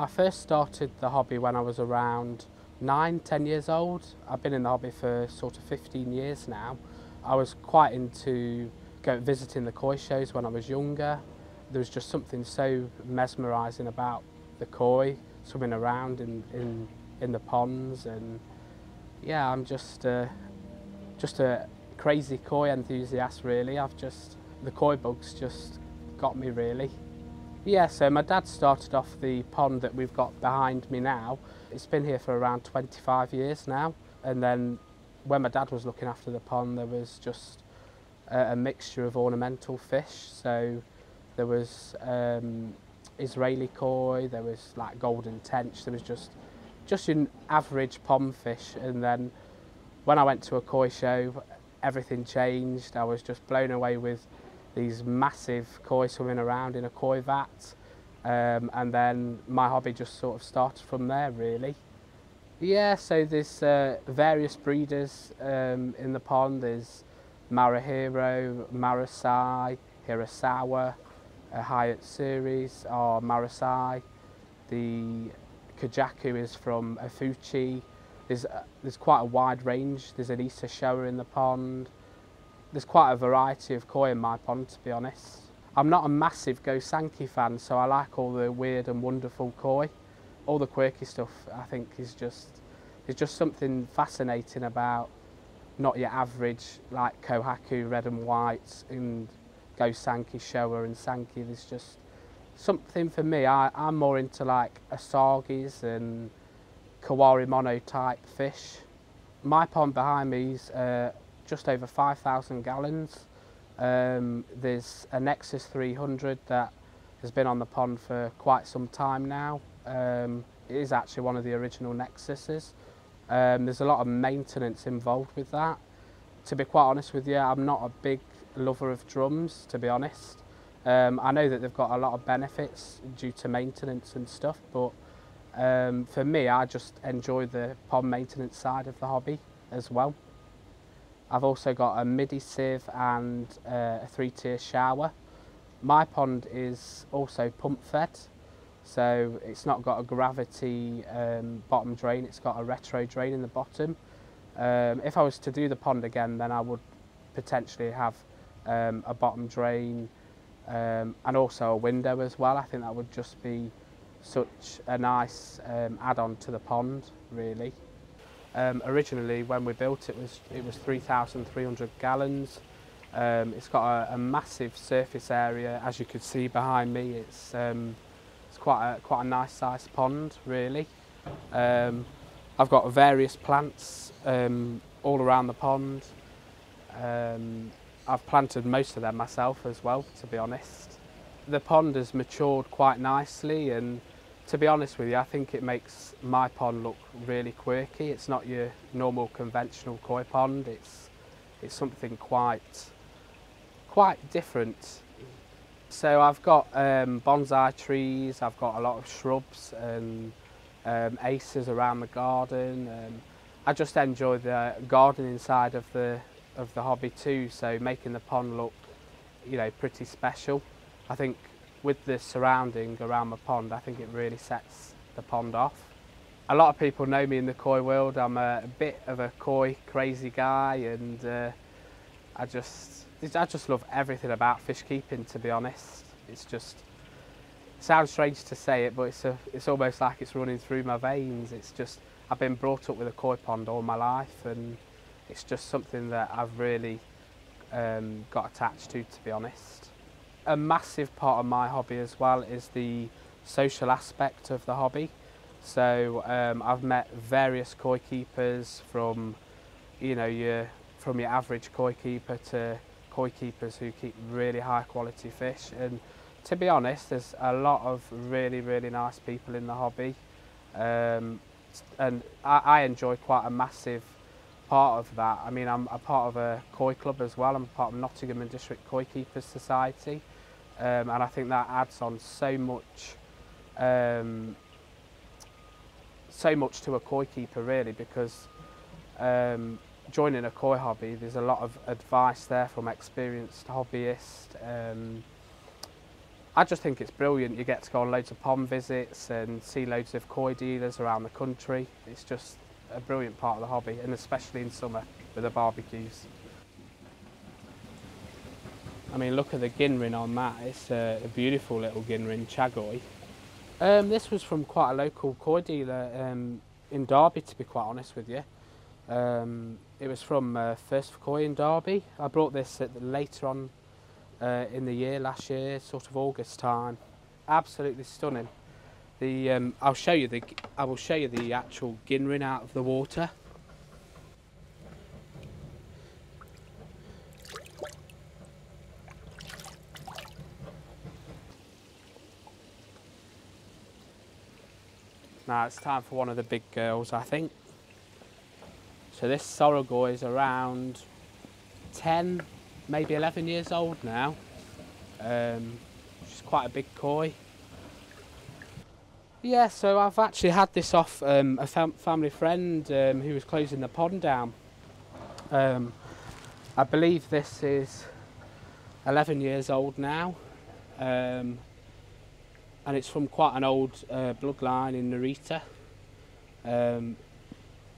I first started the hobby when I was around nine, ten years old. I've been in the hobby for sort of 15 years now. I was quite into go visiting the koi shows when I was younger. There was just something so mesmerising about the koi swimming around in, in, in the ponds and yeah, I'm just uh, just a crazy koi enthusiast really. I've just the koi bugs just got me really. Yeah, so my dad started off the pond that we've got behind me now. It's been here for around 25 years now. And then when my dad was looking after the pond, there was just a, a mixture of ornamental fish. So there was um, Israeli koi, there was like golden tench, there was just just an average pond fish. And then when I went to a koi show, everything changed. I was just blown away with these massive koi swimming around in a koi vat. Um, and then my hobby just sort of started from there really. Yeah, so there's uh, various breeders um, in the pond. There's Maruhiro, Marusai, Hirasawa, a Hyatt series, or Marusai. The Kujaku is from Ofuchi. There's, uh, there's quite a wide range. There's an Isa Showa in the pond. There's quite a variety of koi in my pond, to be honest. I'm not a massive Gosanke fan, so I like all the weird and wonderful koi. All the quirky stuff, I think, is just there's just something fascinating about not your average like Kohaku, red and white, and Gosanke, Showa and Sanke. There's just something for me. I, I'm more into like Asagis and Kawari mono type fish. My pond behind me is uh, just over 5,000 gallons. Um, there's a Nexus 300 that has been on the pond for quite some time now. Um, it is actually one of the original Nexuses. Um, there's a lot of maintenance involved with that. To be quite honest with you, I'm not a big lover of drums, to be honest. Um, I know that they've got a lot of benefits due to maintenance and stuff, but um, for me, I just enjoy the pond maintenance side of the hobby as well. I've also got a MIDI sieve and uh, a three-tier shower. My pond is also pump fed, so it's not got a gravity um, bottom drain, it's got a retro drain in the bottom. Um, if I was to do the pond again, then I would potentially have um, a bottom drain um, and also a window as well. I think that would just be such a nice um, add-on to the pond, really. Um, originally, when we built it, was it was 3,300 gallons. Um, it's got a, a, massive surface area, as you can see behind me. It's um, it's quite a quite a nice sized pond, really. Um, I've got various plants um, all around the pond. Um, I've planted most of them myself as well, to be honest. The pond has matured quite nicely and to be honest with you, I think it makes my pond look really quirky. It's not your normal conventional koi pond. It's it's something quite quite different. So I've got um, bonsai trees. I've got a lot of shrubs and um, acers around the garden. Um, I just enjoy the gardening side of the of the hobby too. So making the pond look, you know, pretty special. I think with the surrounding around my pond, I think it really sets the pond off. A lot of people know me in the koi world. I'm a, bit of a koi crazy guy, and uh, I just I just love everything about fish keeping. To be honest, it's just sounds strange to say it, but it's a, it's almost like it's running through my veins. It's just I've been brought up with a koi pond all my life, and it's just something that I've really um, got attached to. To be honest a massive part of my hobby as well is the social aspect of the hobby. So um, I've met various koi keepers from, you know, your from your average koi keeper to koi keepers who keep really high quality fish. And to be honest, there's a lot of really, really nice people in the hobby. Um, and I, I enjoy quite a massive part of that. I mean, I'm a part of a koi club as well. I'm part of Nottingham and District Koi Keepers Society. Um, and I think that adds on so much um, so much to a koi keeper really because um, joining a koi hobby there's a lot of advice there from experienced hobbyists um, I just think it's brilliant. You get to go on loads of pond visits and see loads of koi dealers around the country. It's just a brilliant part of the hobby, and especially in summer with the barbecues. I mean, look at the ginrin on that. It's a, a beautiful little ginrin chagoi. Um, this was from quite a local koi dealer um, in Derby, to be quite honest with you. Um, it was from uh, First for Koi in Derby. I brought this at the, later on uh, in the year, last year, sort of August time. Absolutely stunning. The um, I'll show you the I will show you the actual ginrin out of the water. Now it's time for one of the big girls, I think. So this Soragoi is around 10, maybe 11 years old now. Um, she's quite a big koi. Yeah, so I've actually had this off um, a fam family friend um, who was closing the pond down. Um, I believe this is 11 years old now. Um, and it's from quite an old uh, bloodline in Narita. Um,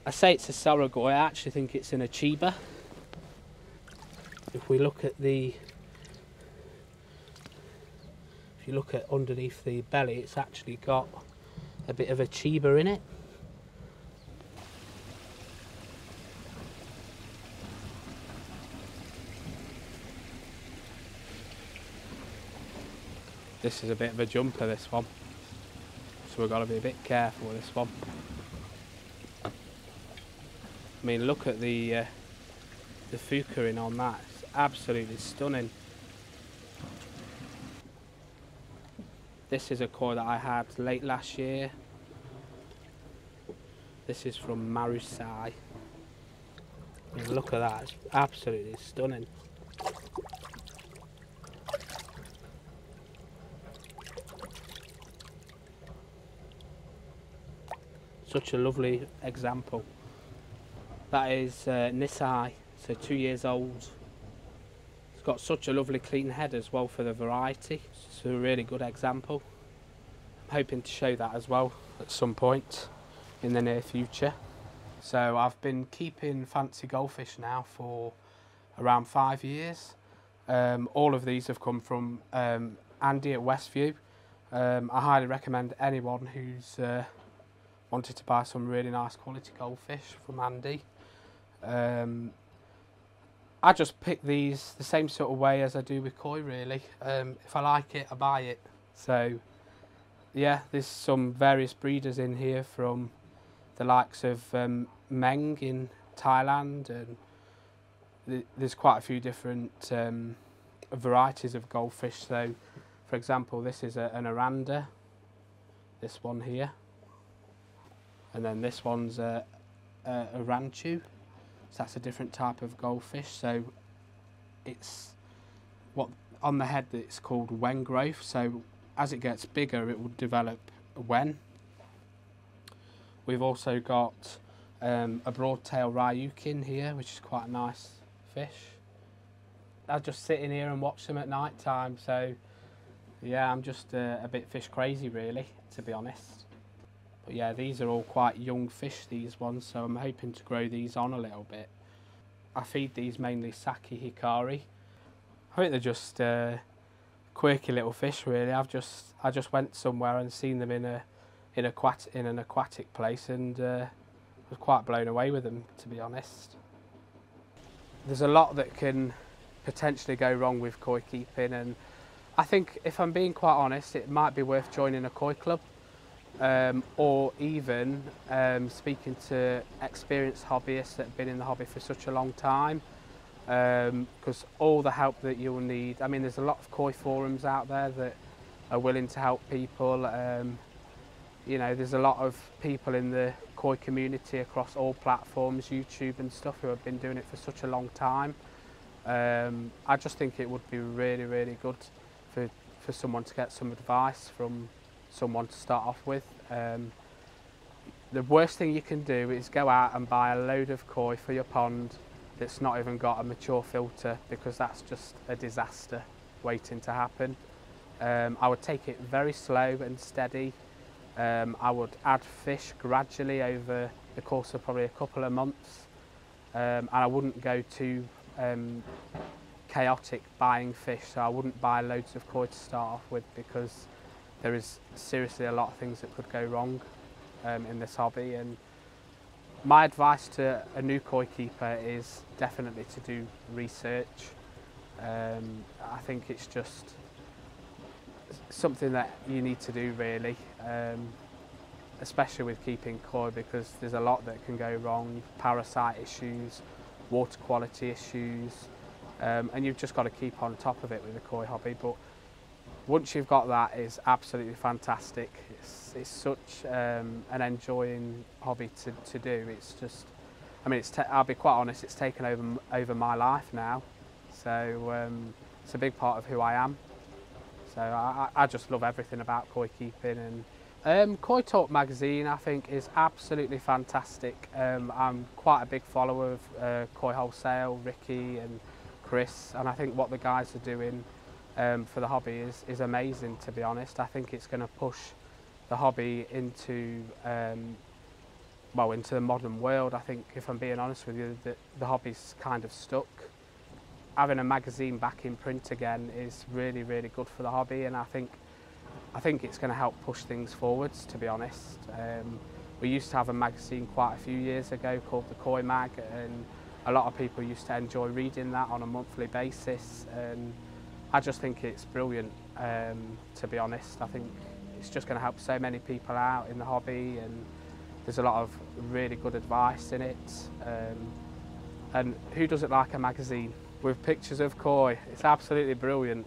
I say it's a Soragoi, I actually think it's an Ochiba. If we look at the, if you look at underneath the belly, it's actually got a bit of a Chiba in it. This is a bit of a jumper, this one. So we've got to be a bit careful with this one. I mean, look at the uh, the fukurin on that. It's absolutely stunning. This is a koi that I had late last year. This is from Marusai. Look at that, it's absolutely stunning. Such a lovely example. That is uh, Nisai, so two years old. It's got such a lovely clean head as well for the variety. It's a really good example. I'm hoping to show that as well at some point in the near future. So I've been keeping fancy goldfish now for around five years. Um, all of these have come from um, Andy at Westview. Um, I highly recommend anyone who's uh, wanted to buy some really nice quality goldfish from Andy. Um, I just pick these the same sort of way as I do with koi really. Um, if I like it, I buy it. So yeah, there's some various breeders in here from the likes of um, Meng in Thailand and th there's quite a few different um, varieties of goldfish. So for example, this is a, an Oranda, this one here. And then this one's a, a, a Ranchu. So that's a different type of goldfish. So it's what on the head it's called wen growth. So as it gets bigger, it will develop a wen. We've also got um, a broadtail ryukin here, which is quite a nice fish. I just sit in here and watch them at night time. So yeah, I'm just uh, a bit fish crazy really, to be honest. But yeah, these are all quite young fish, these ones, so I'm hoping to grow these on a little bit. I feed these mainly Saki Hikari. I think they're just uh, quirky little fish really. I've just I just went somewhere and seen them in a in aquat in an aquatic place and uh, was quite blown away with them to be honest. There's a lot that can potentially go wrong with koi keeping and I think if I'm being quite honest it might be worth joining a koi club um, or even um, speaking to experienced hobbyists that have been in the hobby for such a long time because um, all the help that you'll need, I mean there's a lot of koi forums out there that are willing to help people, um, you know there's a lot of people in the koi community across all platforms, YouTube and stuff who have been doing it for such a long time. Um, I just think it would be really really good for, for someone to get some advice from someone to start off with. Um, the worst thing you can do is go out and buy a load of koi for your pond that's not even got a mature filter because that's just a disaster waiting to happen. Um, I would take it very slow and steady. Um, I would add fish gradually over the course of probably a couple of months. Um, and I wouldn't go too um, chaotic buying fish, so I wouldn't buy loads of koi to start off with because there is seriously a lot of things that could go wrong um, in this hobby. And my advice to a new koi keeper is definitely to do research. Um, I think it's just something that you need to do really, um, especially with keeping koi because there's a lot that can go wrong, parasite issues, water quality issues, um, and you've just got to keep on top of it with the koi hobby. But once you've got that, it's absolutely fantastic. It's, it's such um, an enjoying hobby to, to do. It's just, I mean, it's I'll be quite honest, it's taken over over my life now. So um, it's a big part of who I am. So I, I just love everything about koi keeping and um, Koi Talk magazine I think is absolutely fantastic. Um, I'm quite a big follower of uh, Koi Wholesale, Ricky and Chris and I think what the guys are doing um, for the hobby is, is amazing to be honest. I think it's going to push the hobby into um, well into the modern world. I think if I'm being honest with you, the, the hobby's kind of stuck. Having a magazine back in print again is really really good for the hobby, and I think I think it's going to help push things forwards. To be honest, um, we used to have a magazine quite a few years ago called the Koi Mag, and a lot of people used to enjoy reading that on a monthly basis. And I just think it's brilliant. Um, to be honest, I think it's just going to help so many people out in the hobby, and there's a lot of really good advice in it. Um, and who doesn't like a magazine with pictures of koi? It's absolutely brilliant.